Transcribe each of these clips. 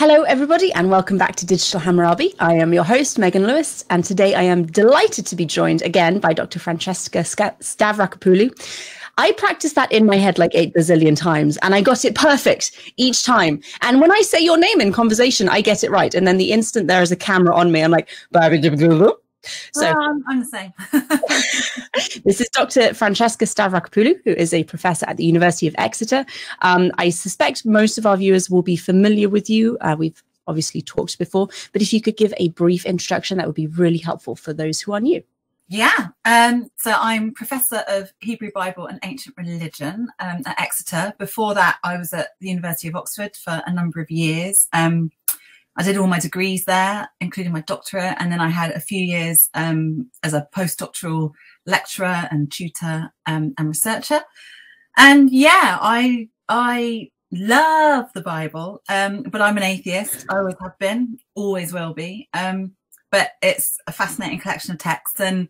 Hello, everybody, and welcome back to Digital Hammurabi. I am your host, Megan Lewis, and today I am delighted to be joined again by Dr. Francesca Stavrakopoulou. I practiced that in my head like eight bazillion times, and I got it perfect each time. And when I say your name in conversation, I get it right. And then the instant there is a camera on me, I'm like, so um, I'm the same. this is Dr. Francesca Stavrakopoulou, who is a professor at the University of Exeter. Um, I suspect most of our viewers will be familiar with you. Uh, we've obviously talked before, but if you could give a brief introduction, that would be really helpful for those who are new. Yeah, um, so I'm professor of Hebrew Bible and ancient religion um, at Exeter. Before that, I was at the University of Oxford for a number of years. I did all my degrees there, including my doctorate, and then I had a few years um, as a postdoctoral lecturer and tutor um, and researcher. And yeah, I I love the Bible, um, but I'm an atheist. I always have been, always will be. Um, but it's a fascinating collection of texts, and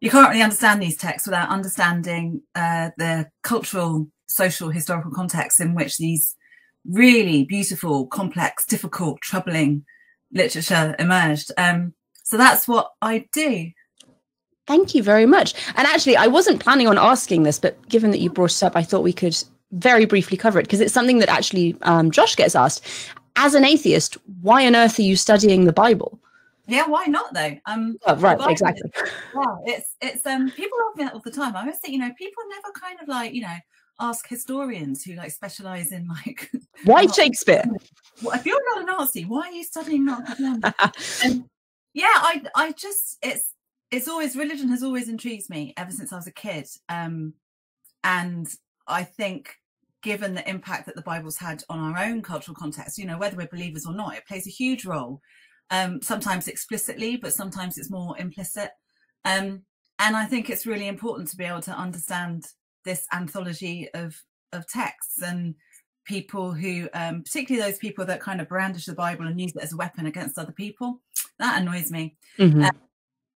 you can't really understand these texts without understanding uh, the cultural, social, historical context in which these really beautiful, complex, difficult, troubling literature emerged. Um, so that's what I do. Thank you very much. And actually, I wasn't planning on asking this, but given that you brought it up, I thought we could very briefly cover it because it's something that actually um, Josh gets asked. As an atheist, why on earth are you studying the Bible? Yeah, why not though? Um, oh, right, exactly. yeah, it's it's um people ask me that all the time. I always think, you know, people never kind of like, you know, ask historians who like specialize in like why Shakespeare? Well, if you're not a Nazi, why are you studying Nazi? and yeah, I I just it's it's always religion has always intrigued me ever since I was a kid. Um, and I think given the impact that the Bible's had on our own cultural context, you know, whether we're believers or not, it plays a huge role. Um, sometimes explicitly, but sometimes it's more implicit. Um, and I think it's really important to be able to understand this anthology of of texts and people who um, particularly those people that kind of brandish the bible and use it as a weapon against other people. That annoys me. Mm-hmm. uh,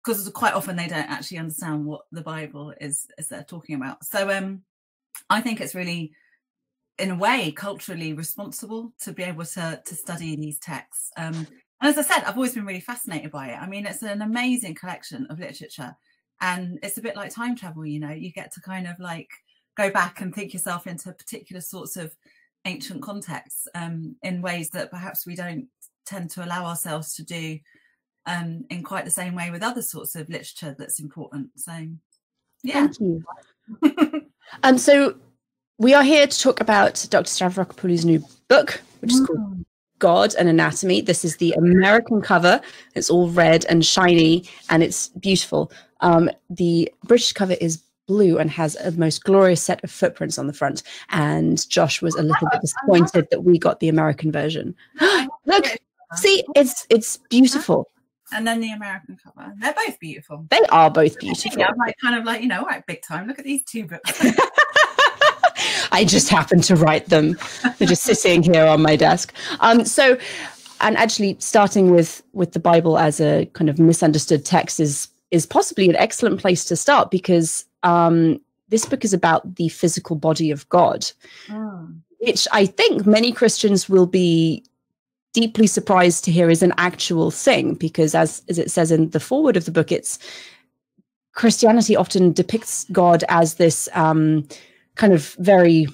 because quite often they don't actually understand what the bible is is they're talking about. So um i think it's really in a way culturally responsible to be able to to study these texts. Um and as i said i've always been really fascinated by it. I mean it's an amazing collection of literature and it's a bit like time travel you know you get to kind of like go back and think yourself into particular sorts of ancient contexts um, in ways that perhaps we don't tend to allow ourselves to do um, in quite the same way with other sorts of literature that's important so yeah thank you um so we are here to talk about dr stavrakopoulou's new book which is called mm. God: An Anatomy. This is the American cover. It's all red and shiny and it's beautiful. Um, the British cover is blue and has a most glorious set of footprints on the front. And Josh was a little bit disappointed that we got the American version. Look, see, it's it's beautiful. And then the American cover. They're both beautiful. They are both beautiful. Yeah, I'm like kind of like, you know, right, big time. Look at these two books. I just happened to write them. They're just sitting here on my desk. Um, so, and actually, starting with with the Bible as a kind of misunderstood text is is possibly an excellent place to start because um, this book is about the physical body of God, oh. which I think many Christians will be deeply surprised to hear is an actual thing because as as it says in the foreword of the book it's christianity often depicts god as this um, kind of very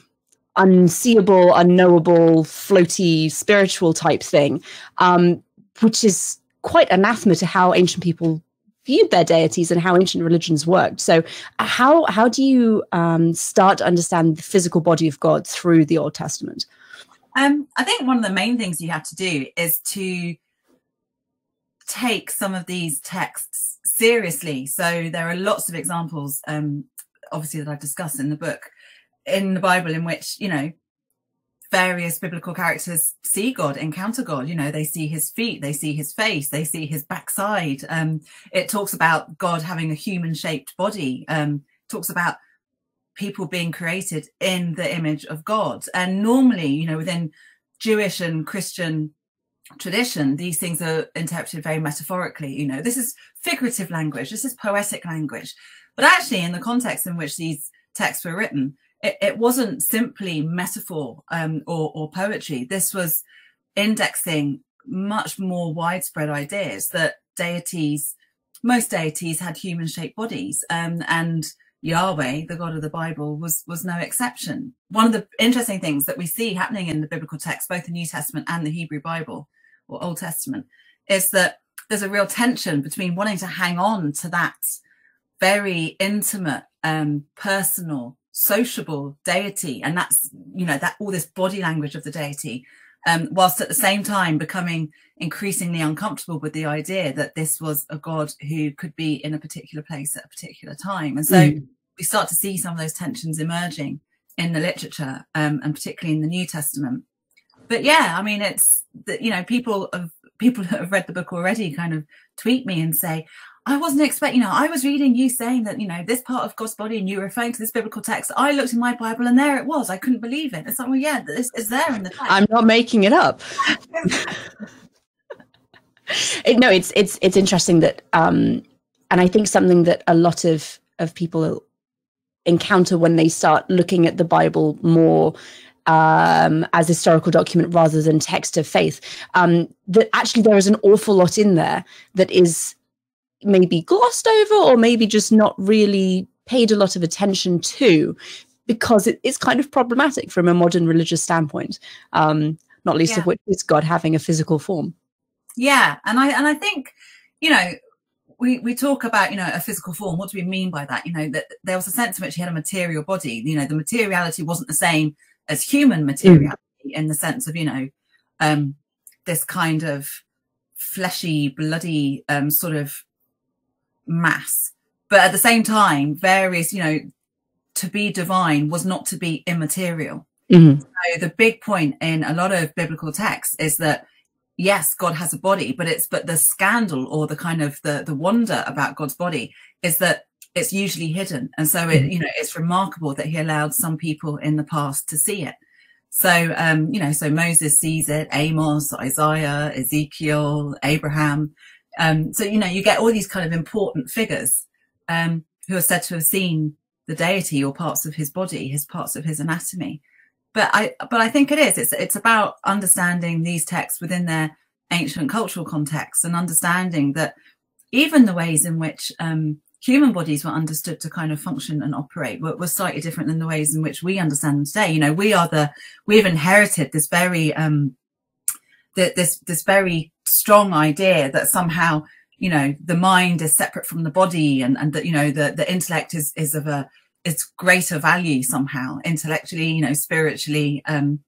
unseeable, unknowable, floaty, spiritual type thing, um, which is quite anathema to how ancient people viewed their deities and how ancient religions worked. So, how how do you um, start to understand the physical body of God through the Old Testament? Um, I think one of the main things you have to do is to take some of these texts seriously. So there are lots of examples, um, obviously that I've discussed in the book, in the Bible in which, you know, various biblical characters see God, encounter God. You know, they see his feet, they see his face, they see his backside. Um, it talks about God having a human shaped body, um, talks about people being created in the image of God. And normally, you know, within Jewish and Christian tradition, these things are interpreted very metaphorically. You know, this is figurative language, this is poetic language. But actually, in the context in which these texts were written, it, it wasn't simply metaphor um, or, or poetry. This was indexing much more widespread ideas that deities, most deities had human shaped bodies. Um, and Yahweh, the God of the Bible, was was no exception. One of the interesting things that we see happening in the biblical text, both the New Testament and the Hebrew Bible or Old Testament, is that there's a real tension between wanting to hang on to that very intimate, um, personal, sociable deity, and that's you know that all this body language of the deity, um, whilst at the same time becoming increasingly uncomfortable with the idea that this was a god who could be in a particular place at a particular time, and so mm. we start to see some of those tensions emerging in the literature, um, and particularly in the New Testament. But yeah, I mean, it's that you know people of people that have read the book already kind of tweet me and say, I wasn't expecting, you know, I was reading you saying that, you know, this part of God's body and you were referring to this biblical text. I looked in my Bible and there it was. I couldn't believe it. It's like, well, yeah, this is there in the text. I'm not making it up. it, no, it's it's it's interesting that um and I think something that a lot of of people encounter when they start looking at the Bible more um, as historical document rather than text of faith. Um, that actually there is an awful lot in there that is maybe glossed over or maybe just not really paid a lot of attention to because it, it's kind of problematic from a modern religious standpoint. Um, not least yeah. of which is God having a physical form. Yeah, and I and I think you know we, we talk about you know a physical form what do we mean by that you know that there was a sense in which he had a material body you know the materiality wasn't the same as human mm. materiality mm. in the sense of you know um, this kind of fleshy, bloody um, sort of mass. But at the same time, various you know to be divine was not to be immaterial. Mm. So the big point in a lot of biblical texts is that yes, God has a body, but it's but the scandal or the kind of the the wonder about God's body is that it's usually hidden. And so it, mm-hmm. you know, it's remarkable that he allowed some people in the past to see it. So, um, you know, so Moses sees it, Amos, Isaiah, Ezekiel, Abraham. Um, so, you know, you get all these kind of important figures, um, who are said to have seen the deity or parts of his body, his parts of his anatomy. But I, but I think it is, it's, it's about understanding these texts within their ancient cultural context and understanding that even the ways in which, um, human bodies were understood to kind of function and operate were, were, slightly different than the ways in which we understand them today. You know, we are the we've inherited this very um this this very strong idea that somehow you know the mind is separate from the body and and that you know the the intellect is is of a is greater value somehow intellectually you know spiritually um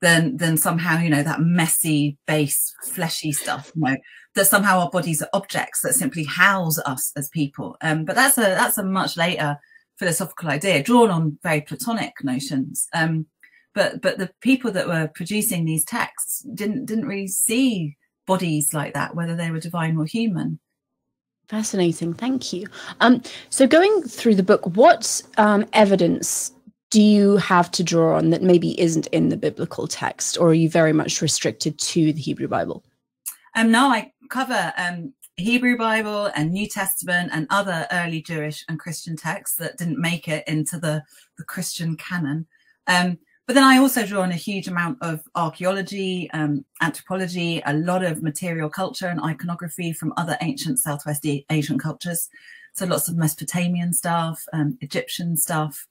than than somehow you know that messy base fleshy stuff you know that somehow our bodies are objects that simply house us as people. Um, but that's a that's a much later philosophical idea drawn on very Platonic notions. Um, but but the people that were producing these texts didn't didn't really see bodies like that, whether they were divine or human. Fascinating, thank you. Um, so going through the book, what um, evidence do you have to draw on that maybe isn't in the biblical text, or are you very much restricted to the Hebrew Bible? Um, no, I cover um, Hebrew Bible and New Testament and other early Jewish and Christian texts that didn't make it into the, the Christian canon. Um, but then I also draw on a huge amount of archaeology, um, anthropology, a lot of material culture and iconography from other ancient Southwest Asian cultures. So lots of Mesopotamian stuff, um, Egyptian stuff,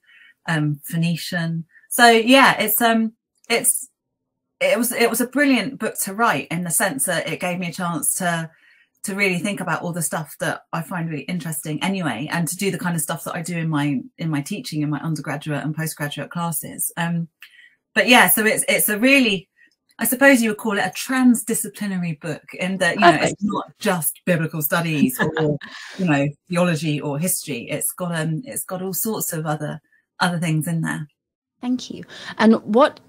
um, Phoenician. So yeah, it's um, it's it was it was a brilliant book to write in the sense that it gave me a chance to to really think about all the stuff that I find really interesting anyway, and to do the kind of stuff that I do in my in my teaching in my undergraduate and postgraduate classes. Um, but yeah, so it's it's a really, I suppose you would call it a transdisciplinary book in that you know it's not just biblical studies or you know theology or history. It's got um it's got all sorts of other other things in there. Thank you. And what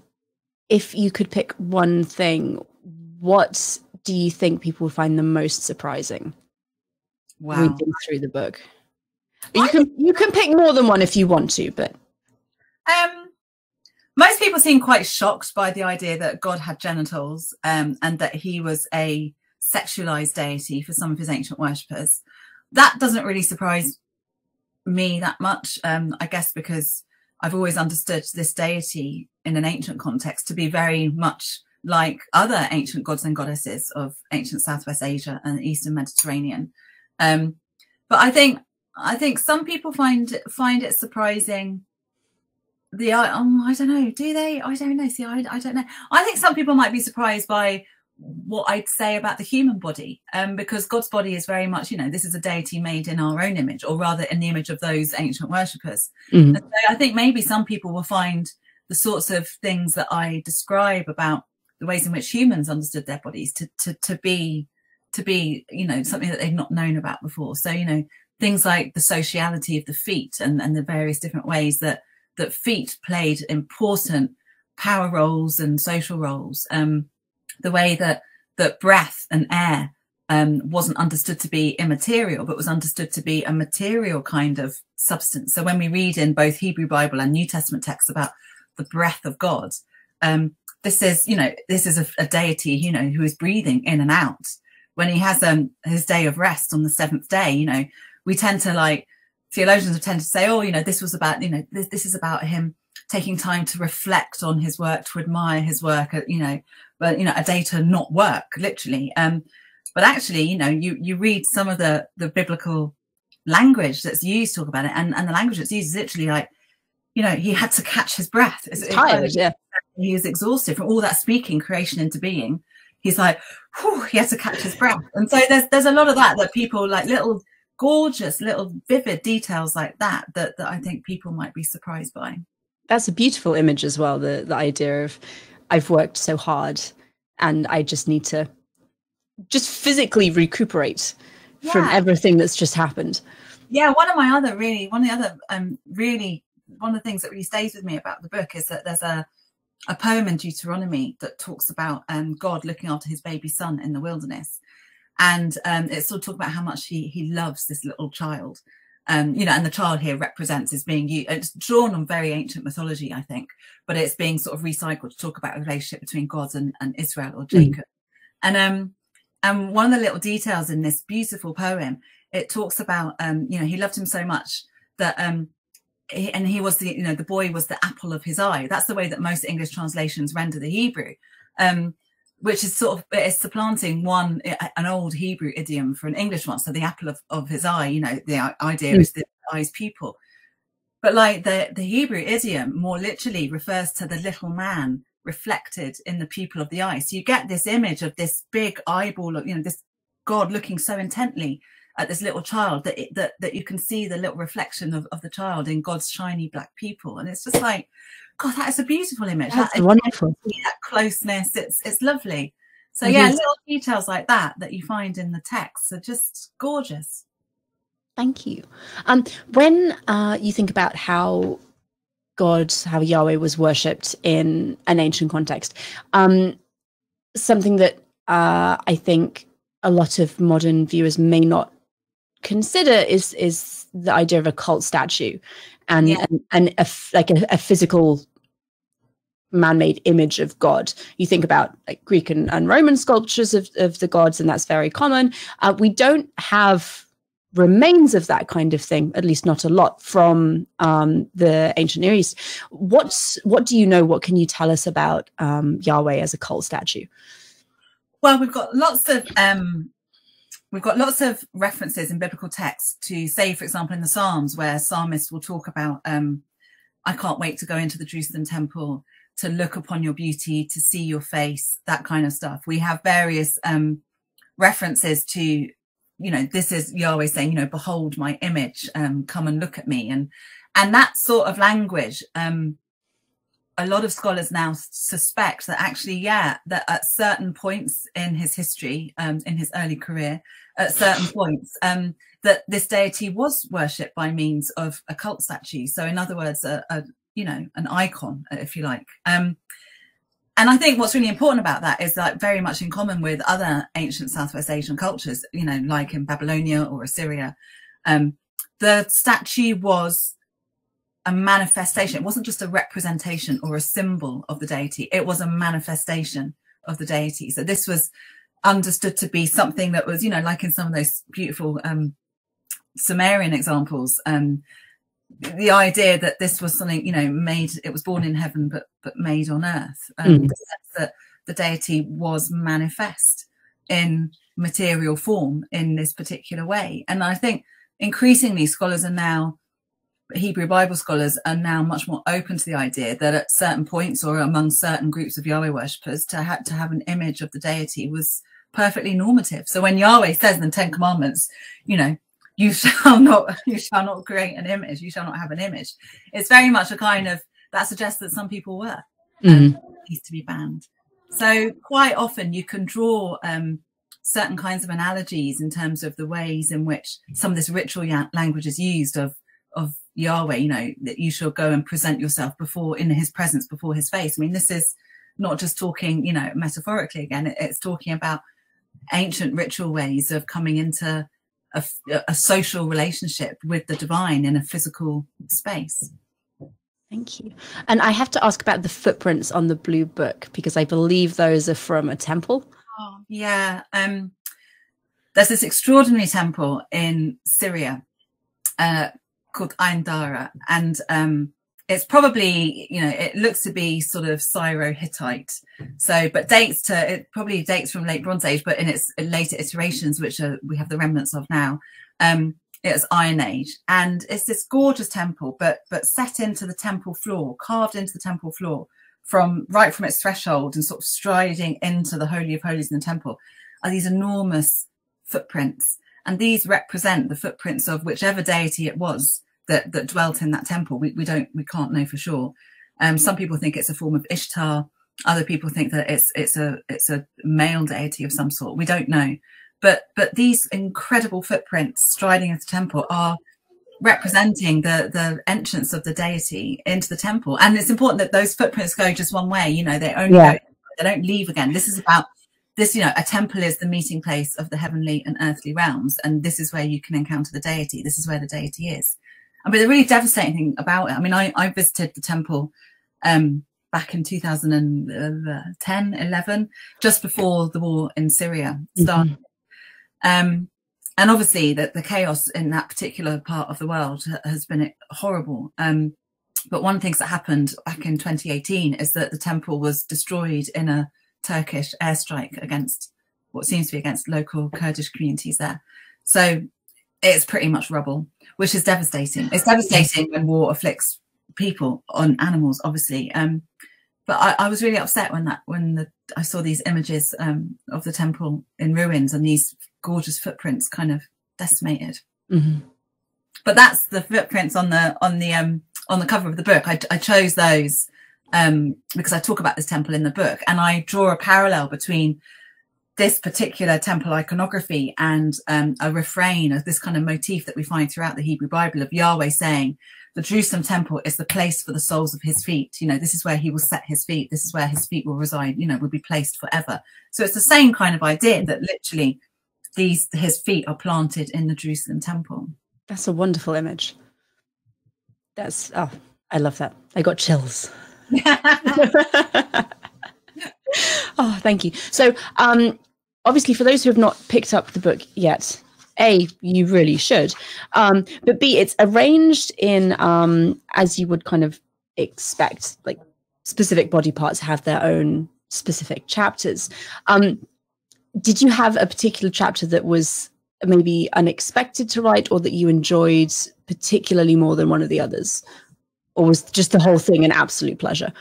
if you could pick one thing, what do you think people would find the most surprising? Wow. Reading through the book. You can you can pick more than one if you want to, but um most people seem quite shocked by the idea that God had genitals um, and that he was a sexualized deity for some of his ancient worshippers. That doesn't really surprise me that much, um, I guess, because I've always understood this deity in an ancient context to be very much like other ancient gods and goddesses of ancient Southwest Asia and Eastern Mediterranean. Um, but I think I think some people find find it surprising. The um, I don't know, do they? I don't know. See, I, I don't know. I think some people might be surprised by what I'd say about the human body, um, because God's body is very much, you know, this is a deity made in our own image, or rather in the image of those ancient worshippers. Mm-hmm. So I think maybe some people will find the sorts of things that I describe about the ways in which humans understood their bodies to to to be to be, you know, something that they've not known about before. So, you know, things like the sociality of the feet and, and the various different ways that that feet played important power roles and social roles. Um, the way that that breath and air um, wasn't understood to be immaterial, but was understood to be a material kind of substance. So when we read in both Hebrew Bible and New Testament texts about the breath of God, um, this is, you know, this is a, a, deity, you know, who is breathing in and out. When he has um, his day of rest on the seventh day, you know, we tend to like theologians tend to say, oh, you know, this was about, you know, this, this is about him taking time to reflect on his work, to admire his work, uh, you know, but you know, a day to not work, literally. Um, but actually, you know, you you read some of the the biblical language that's used to talk about it, and and the language that's used is literally like, you know, he had to catch his breath. It's, tired, yeah. He was exhausted from all that speaking creation into being. He's like, whew, he has to catch his breath, and so there's there's a lot of that that people like little gorgeous little vivid details like that that that I think people might be surprised by. That's a beautiful image as well. The the idea of I've worked so hard and I just need to just physically recuperate yeah. from everything that's just happened. Yeah, one of my other really, one of the other um really one of the things that really stays with me about the book is that there's a a poem in Deuteronomy that talks about um, God looking after his baby son in the wilderness, and um, it's sort of talk about how much he he loves this little child, um, you know, and the child here represents is being used. It's drawn on very ancient mythology, I think, but it's being sort of recycled to talk about a relationship between God and, and Israel or Jacob. Mm. And um, and one of the little details in this beautiful poem, it talks about um, you know, he loved him so much that um, he, and he was the you know the boy was the apple of his eye. That's the way that most English translations render the Hebrew. Um, which is sort of it's supplanting one an old Hebrew idiom for an English one. So the apple of, of his eye, you know, the idea mm. is the eye's pupil. But like the the Hebrew idiom more literally refers to the little man reflected in the pupil of the eye. So you get this image of this big eyeball, of, you know, this God looking so intently at this little child that it, that that you can see the little reflection of, of the child in God's shiny black pupil, and it's just like God, that is a beautiful image. That's that wonderful. That closeness, it's it's lovely. So it yeah, is. little details like that that you find in the text are just gorgeous. Thank you. Um, when uh, you think about how God, how Yahweh was worshipped in an ancient context, um, something that uh, I think a lot of modern viewers may not consider is is the idea of a cult statue and yeah. and, and a, like a, a physical man-made image of God. You think about like Greek and, and Roman sculptures of, of the gods, and that's very common. Uh, we don't have remains of that kind of thing, at least not a lot, from um, the ancient Near East. What's what do you know? What can you tell us about um, Yahweh as a cult statue? Well, we've got lots of um, we've got lots of references in biblical texts to say, for example, in the Psalms, where psalmists will talk about, um, "I can't wait to go into the Jerusalem temple." to look upon your beauty, to see your face, that kind of stuff. We have various um, references to, you know, this is Yahweh saying, you know, behold my image, um, come and look at me. And and that sort of language, um, a lot of scholars now suspect that actually, yeah, that at certain points in his history, um, in his early career, at certain points, um, that this deity was worshipped by means of a cult statue. So, in other words, a, a, you know, an icon, if you like. Um, and I think what's really important about that is like very much in common with other ancient Southwest Asian cultures, you know, like in Babylonia or Assyria. Um, the statue was a manifestation. It wasn't just a representation or a symbol of the deity. It was a manifestation of the deity. So this was understood to be something that was, you know, like in some of those beautiful um, Sumerian examples, um, the idea that this was something you know made it was born in heaven but but made on earth um, mm. that the deity was manifest in material form in this particular way. And I think increasingly scholars are now Hebrew Bible scholars are now much more open to the idea that at certain points or among certain groups of Yahweh worshippers to have to have an image of the deity was perfectly normative. So when Yahweh says in the Ten Commandments, you know, you shall not you shall not create an image, you shall not have an image. It's very much a kind of that suggests that some people were mm-hmm. needs to be banned. So quite often you can draw um, certain kinds of analogies in terms of the ways in which some of this ritual language is used of of Yahweh, you know, that you shall go and present yourself before in his presence, before his face. I mean, this is not just talking, you know, metaphorically again, it's talking about ancient ritual ways of coming into a, a social relationship with the divine in a physical space. Thank you. And I have to ask about the footprints on the blue book because I believe those are from a temple. Oh, yeah. Um, there's this extraordinary temple in Syria uh, called Ain Dara, and um, it's probably you know it looks to be sort of Syro-Hittite. So, but dates to it probably dates from late Bronze Age, but in its later iterations, which are we have the remnants of now. Um, it's Iron Age, and it's this gorgeous temple, but but set into the temple floor, carved into the temple floor from right from its threshold and sort of striding into the holy of holies in the temple are these enormous footprints, and these represent the footprints of whichever deity it was that that dwelt in that temple. We we don't we can't know for sure. Um, some people think it's a form of Ishtar. Other people think that it's it's a it's a male deity of some sort. We don't know, but but these incredible footprints striding into the temple are representing the the entrance of the deity into the temple. And it's important that those footprints go just one way. You know, they only yeah. go, they don't leave again. This is about this. You know, a temple is the meeting place of the heavenly and earthly realms, and this is where you can encounter the deity. This is where the deity is. I mean, the really devastating thing about it. I mean, I I visited the temple. Um, back in 2010 11 just before the war in syria started mm -hmm. um, and obviously that the chaos in that particular part of the world has been horrible. Um, but one of the things that happened back in 2018 is that the temple was destroyed in a Turkish airstrike against what seems to be against local Kurdish communities there. So it's pretty much rubble, which is devastating. It's devastating when war afflicts people on animals, obviously. Um, but I, I, was really upset when that when the, I saw these images um, of the temple in ruins and these gorgeous footprints kind of decimated. Mm-hmm. But that's the footprints on the on the um on the cover of the book. I, I chose those um, because I talk about this temple in the book, and I draw a parallel between this particular temple iconography and um, a refrain of this kind of motif that we find throughout the Hebrew Bible of Yahweh saying, the Jerusalem temple is the place for the soles of his feet. You know, this is where he will set his feet. This is where his feet will reside, you know, will be placed forever. So it's the same kind of idea that literally these his feet are planted in the Jerusalem temple. That's a wonderful image. That's oh, I love that. I got chills. oh, thank you. So, um, obviously, for those who have not picked up the book yet, a you really should, um, but b it's arranged in um, as you would kind of expect, like specific body parts have their own specific chapters. Um, did you have a particular chapter that was maybe unexpected to write or that you enjoyed particularly more than one of the others or was just the whole thing an absolute pleasure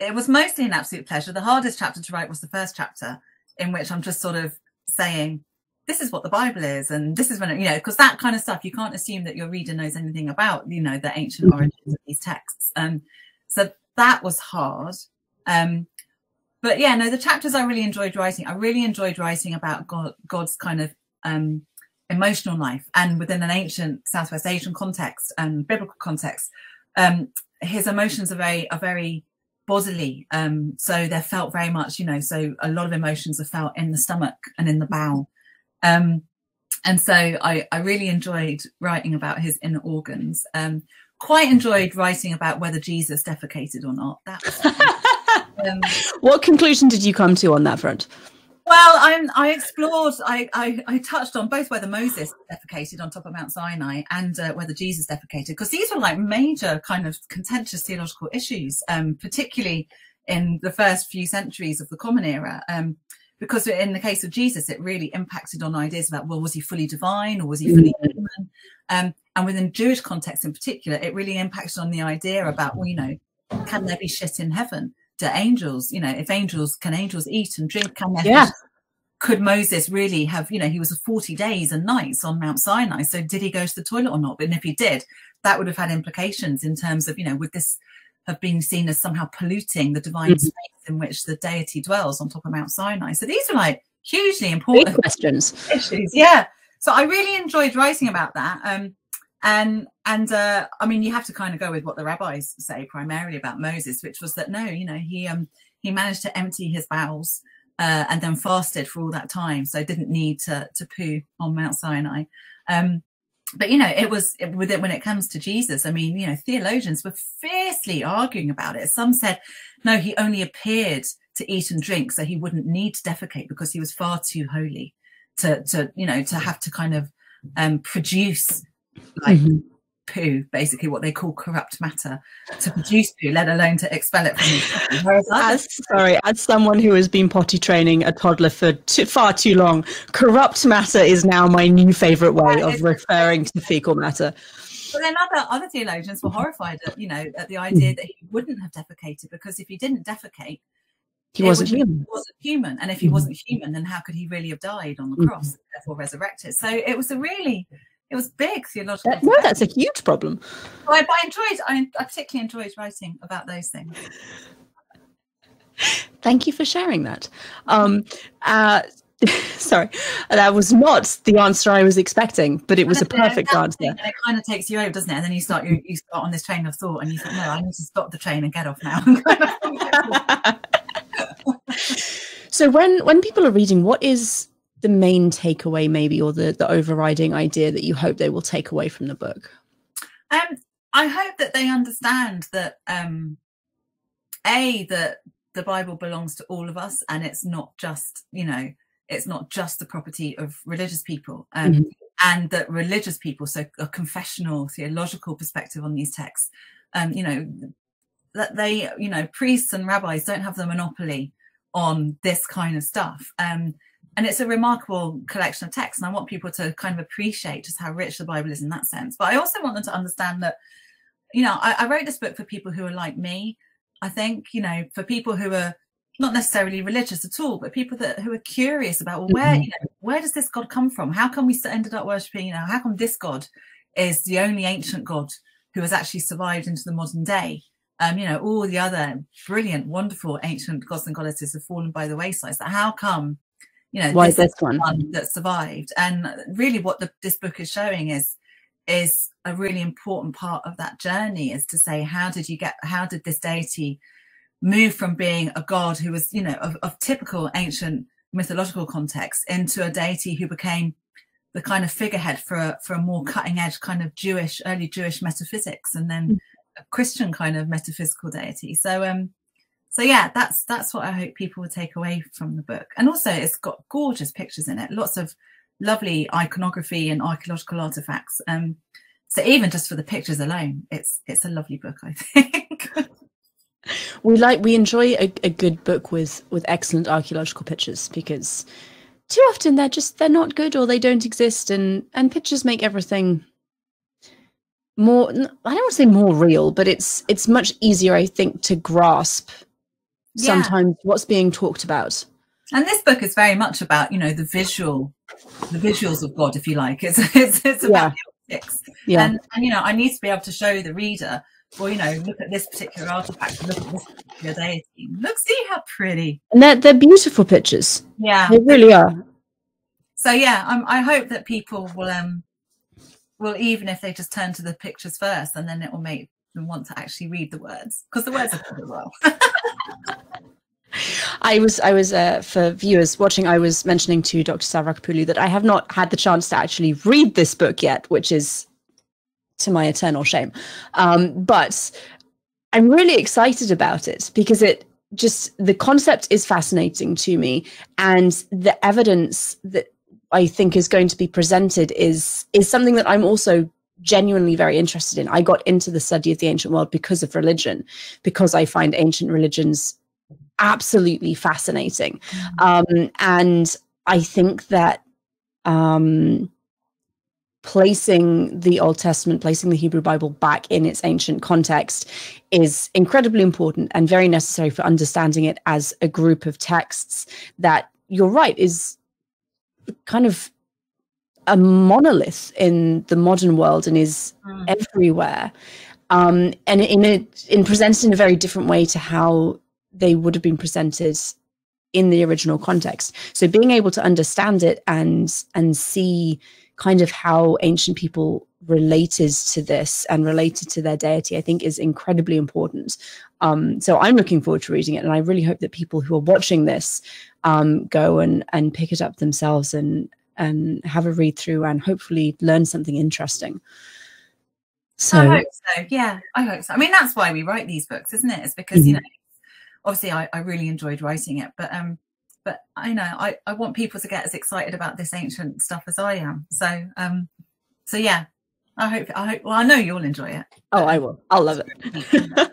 it was mostly an absolute pleasure the hardest chapter to write was the first chapter in which i'm just sort of saying this is what the bible is and this is when it, you know because that kind of stuff you can't assume that your reader knows anything about you know the ancient mm-hmm. origins of these texts um so that was hard um but yeah, no, the chapters I really enjoyed writing. I really enjoyed writing about God, God's kind of um, emotional life, and within an ancient Southwest Asian context and biblical context, um, his emotions are very are very bodily. Um, so they're felt very much, you know. So a lot of emotions are felt in the stomach and in the bowel. Um, and so I, I really enjoyed writing about his inner organs. Um, quite enjoyed writing about whether Jesus defecated or not. That was um, what conclusion did you come to on that front? Well, I'm, I explored, I, I, I, touched on both whether Moses defecated on top of Mount Sinai and uh, whether Jesus defecated, because these were like major kind of contentious theological issues, um, particularly in the first few centuries of the Common Era. Um, because in the case of Jesus, it really impacted on ideas about well, was he fully divine or was he fully mm. human? Um, and within Jewish context in particular, it really impacted on the idea about well, you know, can there be shit in heaven? Do angels, you know, if angels can angels eat and drink? Can yeah. could Moses really have, you know, he was 40 days and nights on Mount Sinai. So did he go to the toilet or not? But if he did, that would have had implications in terms of, you know, would this have been seen as somehow polluting the divine mm-hmm. space in which the deity dwells on top of Mount Sinai? So these are like hugely important Big questions. Issues. Yeah. So I really enjoyed writing about that. Um, and and uh, I mean, you have to kind of go with what the rabbis say primarily about Moses, which was that no, you know, he um he managed to empty his bowels uh, and then fasted for all that time, so didn't need to to poo on Mount Sinai. Um, but you know, it was with it when it comes to Jesus. I mean, you know, theologians were fiercely arguing about it. Some said, no, he only appeared to eat and drink, so he wouldn't need to defecate because he was far too holy to to you know to have to kind of um, produce like mm-hmm poo, basically what they call corrupt matter, to produce poo, let alone to expel it from as, sorry, as someone who has been potty training a toddler for too, far too long, corrupt matter is now my new favorite way of referring to fecal matter. But then other other theologians were horrified at you know at the idea that he wouldn't have defecated because if he didn't defecate, he wasn't human. He wasn't human, and if he mm-hmm. wasn't human, then how could he really have died on the mm-hmm. cross, mm-hmm. therefore resurrected? So it was a really it was big theological. That, no, that's a huge problem. I, I enjoyed. I, I particularly enjoyed writing about those things. Thank you for sharing that. Um, uh, sorry, that was not the answer I was expecting, but it was a perfect answer. And it kind of takes you over, doesn't it? And then you start you, you start on this train of thought, and you think, no, I need to stop the train and get off now. so when when people are reading, what is the main takeaway maybe or the the overriding idea that you hope they will take away from the book um i hope that they understand that um a that the bible belongs to all of us and it's not just you know it's not just the property of religious people um, mm-hmm. and that religious people so a confessional theological perspective on these texts um you know that they you know priests and rabbis don't have the monopoly on this kind of stuff um and it's a remarkable collection of texts and i want people to kind of appreciate just how rich the bible is in that sense. But i also want them to understand that you know I, I, wrote this book for people who are like me. I think you know for people who are not necessarily religious at all but people that who are curious about well where mm-hmm. you know where does this god come from? How come we ended up worshiping you know how come this god is the only ancient god who has actually survived into the modern day? Um, you know all the other brilliant wonderful ancient gods and goddesses have fallen by the wayside. So how come you know why this, this one? one that survived and really what the, this book is showing is is a really important part of that journey is to say how did you get how did this deity move from being a god who was you know of, of typical ancient mythological context into a deity who became the kind of figurehead for a, for a more cutting edge kind of Jewish early Jewish metaphysics and then mm. a Christian kind of metaphysical deity. So um so yeah that's that's what i hope people will take away from the book. And also it's got gorgeous pictures in it lots of lovely iconography and archaeological artifacts. Um so even just for the pictures alone it's it's a lovely book i think. We like we enjoy a, a good book with with excellent archaeological pictures because too often they're just they're not good or they don't exist and and pictures make everything more i don't want to say more real but it's it's much easier i think to grasp sometimes what's being talked about. And this book is very much about you know the visual the visuals of god if you like. It's it's, it's about yeah. optics. Yeah. And, and you know i need to be able to show the reader well you know look at this particular artifact look at this particular deity. Look see how pretty. And they're, they're beautiful pictures. Yeah. They really are. So yeah I'm, i hope that people will um will even if they just turn to the pictures first and then it will make them want to actually read the words because the words are good as well I was, I was uh, for viewers watching. I was mentioning to Dr. Stavrakopoulos that I have not had the chance to actually read this book yet, which is to my eternal shame. Um, but I'm really excited about it because it just the concept is fascinating to me, and the evidence that I think is going to be presented is is something that I'm also genuinely very interested in. I got into the study of the ancient world because of religion, because I find ancient religions absolutely fascinating. Mm-hmm. Um, and I think that um, placing the Old Testament, placing the Hebrew Bible back in its ancient context is incredibly important and very necessary for understanding it as a group of texts that you're right is kind of a monolith in the modern world and is mm. everywhere um, and in a, in presented in a very different way to how they would have been presented in the original context. So being able to understand it and and see kind of how ancient people related to this and related to their deity, I think is incredibly important. Um, so I'm looking forward to reading it, and I really hope that people who are watching this um, go and and pick it up themselves and and have a read through and hopefully learn something interesting. So I hope so. Yeah, I hope so. I mean, that's why we write these books, isn't it? It's because mm-hmm. you know obviously I, I really enjoyed writing it, but um, but I know I, I want people to get as excited about this ancient stuff as I am. So um, so yeah, I hope I hope well I know you'll enjoy it. Oh, I will. I'll love it.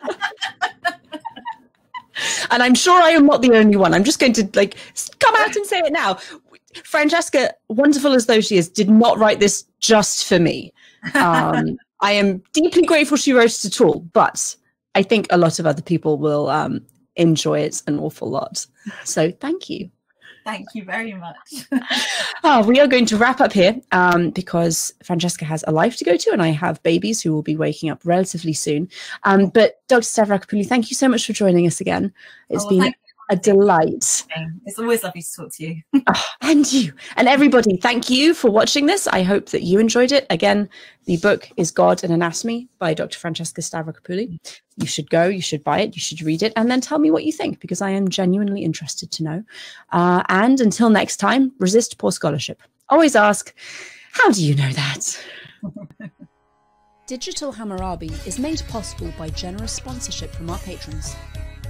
and I'm sure I am not the only one. I'm just going to like come out and say it now. Francesca, wonderful as though she is, did not write this just for me. Um, I am deeply grateful she wrote it at all, but I think a lot of other people will um, enjoy it an awful lot. So thank you. Thank you very much. oh, we are going to wrap up here um, because Francesca has a life to go to, and I have babies who will be waking up relatively soon. Um, but Dr. Stavrakopoulos, thank you so much for joining us again. It's oh, been a delight. It's always lovely to talk to you. oh, and you. And everybody, thank you for watching this. I hope that you enjoyed it. Again, the book is God: An Anatomy by Dr. Francesca Stavrakopoulos. You should go, you should buy it, you should read it, and then tell me what you think because I am genuinely interested to know. Uh, and until next time, resist poor scholarship. Always ask, how do you know that? Digital Hammurabi is made possible by generous sponsorship from our patrons.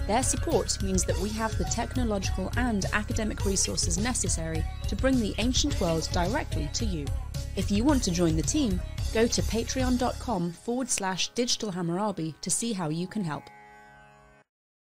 Their support means that we have the technological and academic resources necessary to bring the ancient world directly to you. If you want to join the team, go to patreon.com forward slash digital Hammurabi to see how you can help.